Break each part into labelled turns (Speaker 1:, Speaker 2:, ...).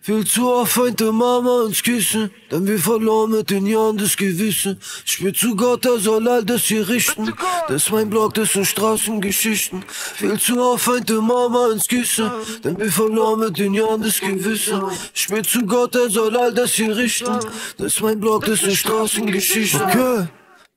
Speaker 1: Viel zu oft weinte Mama uns küssen, denn wir verloren mit den Jahren das Gewissen. Ich will zu Gott, er soll all das hier richten. Das ist mein Blog, das sind Straßengeschichten. Viel zu oft weinte Mama uns küssen, denn wir verloren mit den Jahren das Gewissen. Ich will zu Gott, er soll all das hier richten. Das ist mein Blog, das sind Straßengeschichten. Okay.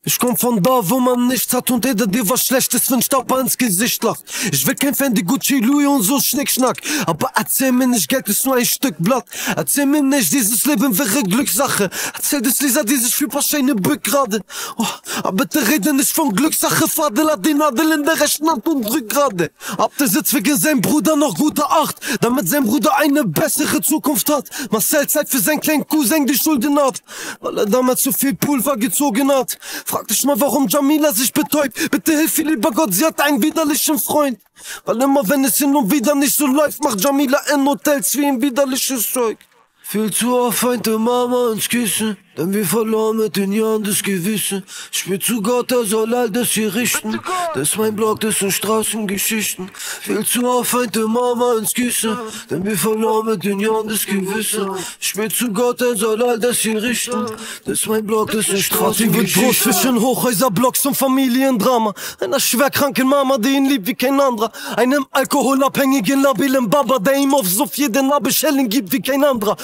Speaker 1: Ich komm von da, wo man nichts hat und jeder dir was Schlechtes wenn Staub ins Gesicht lacht. Ich will kein Fendi, Gucci, Louis und so Schnickschnack. Aber erzähl mir nicht, Geld ist nur ein Stück Blatt. Erzähl mir nicht, dieses Leben wäre Glückssache. Erzähl das Lisa, dieses Führerscheine bück gerade. Oh, aber bitte rede nicht von Glückssache, Fadel hat die Nadel in der rechten Hand und drück gerade. Ab der Sitz wegen sein Bruder noch gute Acht, damit sein Bruder eine bessere Zukunft hat. Marcel Zeit für seinen kleinen Cousin die Schulden hat, weil er damals zu viel Pulver gezogen hat. Dich mal, warum Jamila sich betäubt. Bitte hilf ihr, lieber Gott, sie hat einen widerlichen Freund. Weil immer wenn es hin und wieder nicht so läuft, macht Jamila in Hotels wie ein widerliches Zeug. Viel zu oft weinte Mama uns küssen, denn wir verloren mit den Jahren das Gewissen. Ich will zu Gott, er soll all das hier richten. Das ist mein Blog, das sind Straßengeschichten. Viel zu oft weinte Mama uns küssen, denn wir verloren mit den Jahren das Gewissen. Ich will zu Gott, er soll all das hier richten. Das ist mein Blog, das sind
Speaker 2: Party wird groß
Speaker 1: Straßengeschichten.
Speaker 2: zwischen Hochhäuserblocks und Familiendrama. Einer schwerkranken Mama, die ihn liebt wie kein anderer. Einem alkoholabhängigen, labilen Baba, der ihm auf Suff jeden Abendschellen gibt wie kein anderer.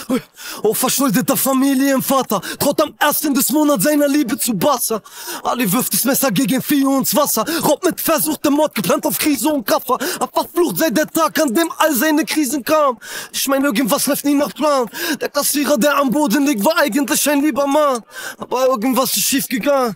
Speaker 2: Oh, verschuldeter Familienvater, traut am ersten des Monats seiner Liebe zu Bassa. Ali wirft das Messer gegen und ins Wasser. Rob mit versuchtem Mord geplant auf Krise und Kaffer. Aber verflucht sei der Tag, an dem all seine Krisen kamen. Ich mein, irgendwas läuft nie nach Plan. Der Kassierer, der am Boden liegt, war eigentlich ein lieber Mann. Aber irgendwas ist schief gegangen.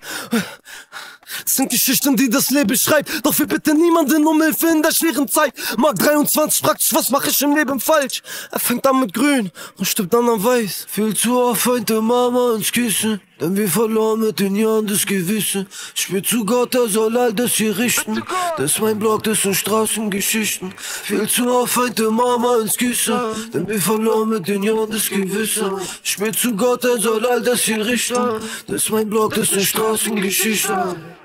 Speaker 2: Das sind Geschichten, die das Leben schreibt. Doch für bitte niemanden um Hilfe in der schweren Zeit. Mark 23 fragt sich, was mache ich im Leben falsch? Er fängt an mit grün und stirbt dann an weiß.
Speaker 1: Viel zu oft weinte Mama uns küssen, denn wir verloren mit den Jahren das Gewissen. Ich will zu Gott, er soll all das hier richten. Das ist mein Blog, das sind Straßengeschichten. Viel zu oft weinte Mama uns küssen, denn wir verloren mit den Jahren das Gewissen. Ich will zu Gott, er soll all das hier richten. Das ist mein Blog, das sind Straßengeschichten.